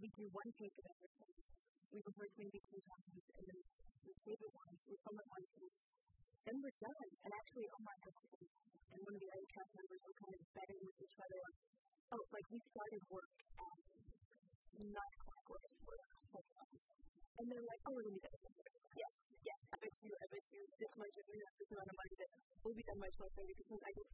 we do one take of everything. We rehearse maybe two times, and then we tape it once, we film it once, and then we're done. And actually, oh Omar Epstein and one of the other cast members were kind of betting with each other. Oh, like we started work at nine o'clock or and they're like, oh, we're gonna be done. Yeah, yeah. I bet you, I bet you, this much of this amount of money that we'll be done more quickly because I just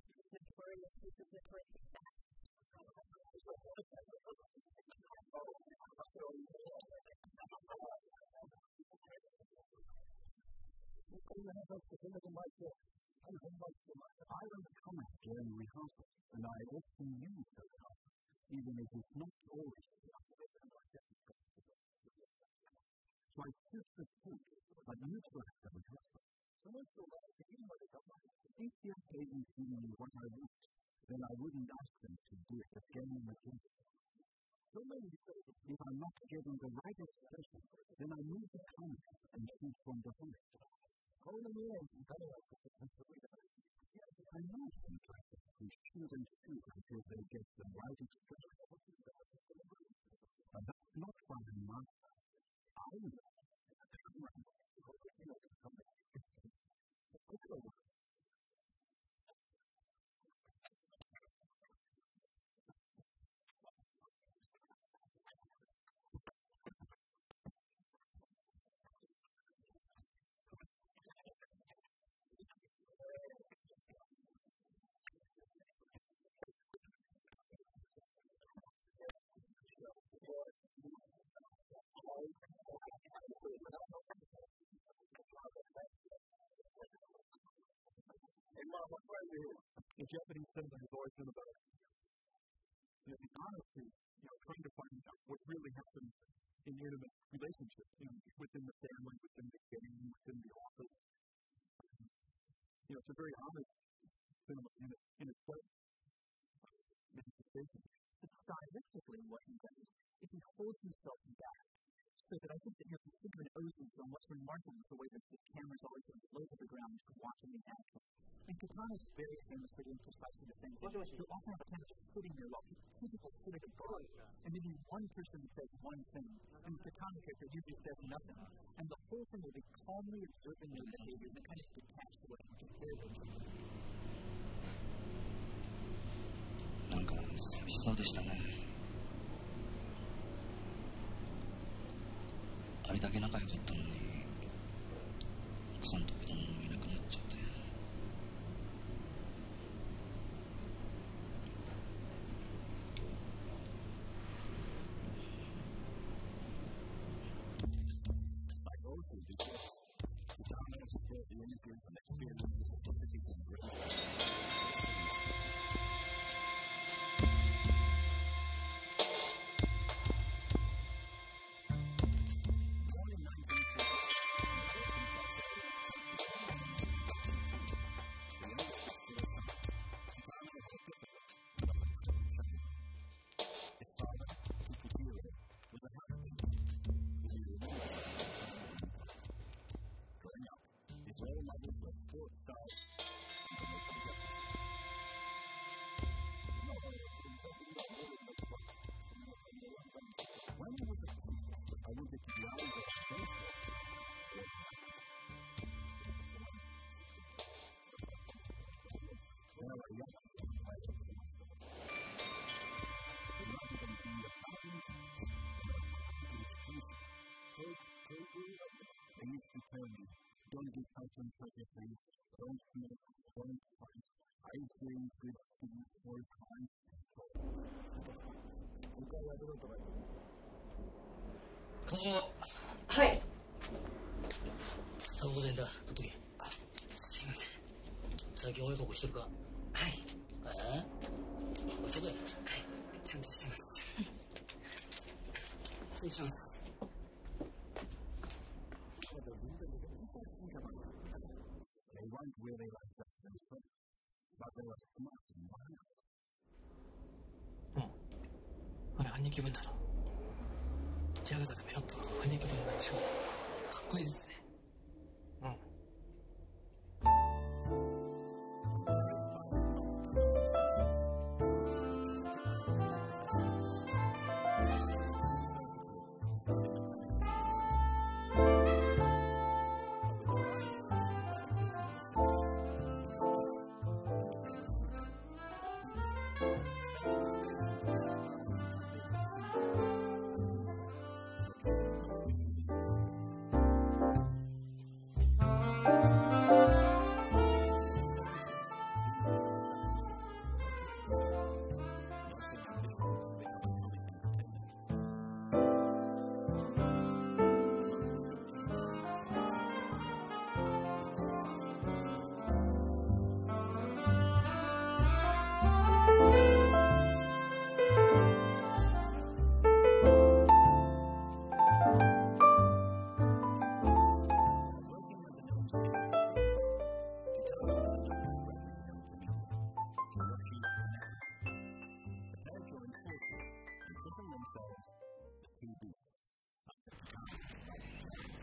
for us fast. I don't comment during rehearsal, and I often use those comments, even if it's not always So I took the food, but neutralized the rehearsal. If the isn't giving me what I want, then I wouldn't ask them to do it again and again. If I'm not getting the right expression, then I move the camera and shoot from behind. I know contractors who shoot and shoot until they get the right expression. But that's not why I'm not. I know the Japanese cinema has always been about you know, the honesty, you know, trying to find out what really happens in intimate relationships, you know, within the family, within the game, within the office. You know, it's a very honest cinema in, it, in its way. Manifestation. But stylistically, what he does is he holds himself back so that I think that your constituent owes them from what's remarkable is the way that the camera's always been low to the ground, just watching the action. And Kitano is very famous for doing precisely the same thing. You often have a kind of sitting there, like people sitting at bar, and then one person says one thing, and the Kitano character usually says nothing. And the whole thing will be calmly observing their behavior and kind of detached away, oh, just very interesting. なんか寂しそうでしたね。あれだけ仲良かったのに。奥さんと When I was a student, I would get loud at When I was young, I was rather than be a thousand people, take, take, take, they used to tell me, don't do something this, don't smoke, don't fight, I drink good things for time 長はい当然だ取っとけあすいません最近親孝行してるかはいええ遅くやはいちゃんとしてます失礼します They weren't really like that themselves, but they were smart and wise. に気、分だろ。ヤクザでもやっぱ兄貴分が違う。かっこいいですね。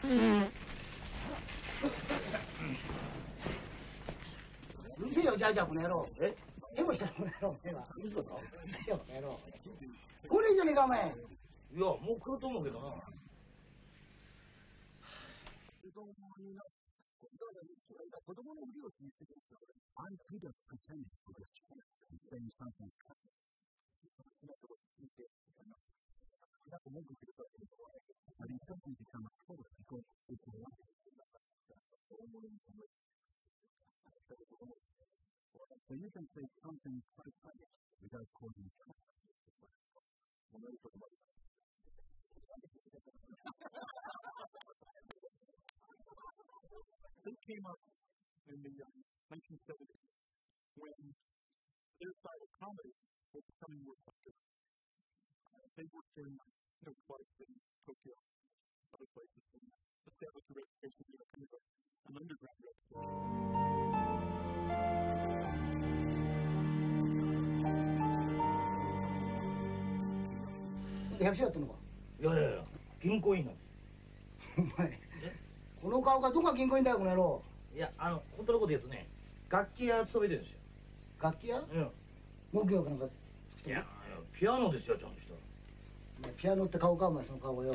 うせよ、じゃじゃこの野郎。えでもしたこの野郎、うよ。せよ、この野郎。これじゃねえか、お前。いや、もう来ると思うけどな。子してん。that will make you feel But in some ways, become a killer because it's a life. So you can say something quite funny without causing trouble. Well, let me talk about that. this came up in the uh, um, 1970s when their side of comedy was becoming more popular. Uh, they worked in you know, clubs in Tokyo, other places, and established a reputation, you know, kind of an underground reputation. 百姓やってんのかいやいやいや、銀行員なんです。お前、この顔がどこが銀行員だよ、この野郎。いや、あの、本当のこと言うとね、楽器屋勤めてるんですよ。楽器屋うん。木魚かなんか、いや、ピアノですよ、ちゃんとした。ピアノって顔かお前その顔よ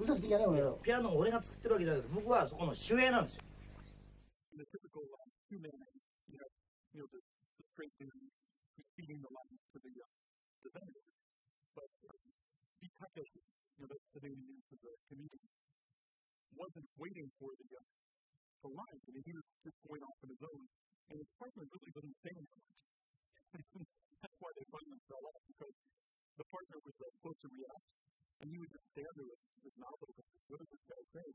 嘘つきじゃねえ俺よピアノ俺が作ってるわけじゃなくて僕はそこの主演なんですよ wasn't waiting for the young to life. I mean, he was just going off on his own. And his partner really doesn't say that much. That's why they find themselves out because the partner was uh, supposed to react, and he would just stand there with his mouth open. What is this guy saying?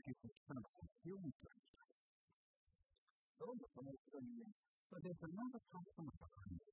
Target is kind of healing strategy. So the promoter, but there's another customer behind it.